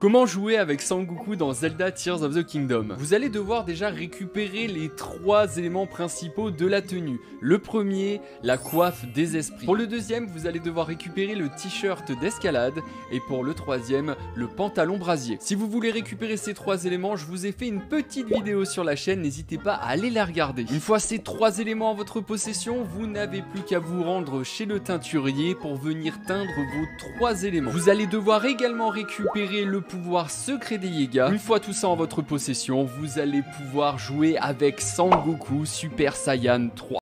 Comment jouer avec Sangoku dans Zelda Tears of the Kingdom? Vous allez devoir déjà récupérer les trois éléments principaux de la tenue. Le premier, la coiffe des esprits. Pour le deuxième, vous allez devoir récupérer le t-shirt d'escalade. Et pour le troisième, le pantalon brasier. Si vous voulez récupérer ces trois éléments, je vous ai fait une petite vidéo sur la chaîne, n'hésitez pas à aller la regarder. Une fois ces trois éléments en votre possession, vous n'avez plus qu'à vous rendre chez le teinturier pour venir teindre vos trois éléments. Vous allez devoir également récupérer le pouvoir secret des Yega. Une fois tout ça en votre possession, vous allez pouvoir jouer avec Sangoku Super Saiyan 3.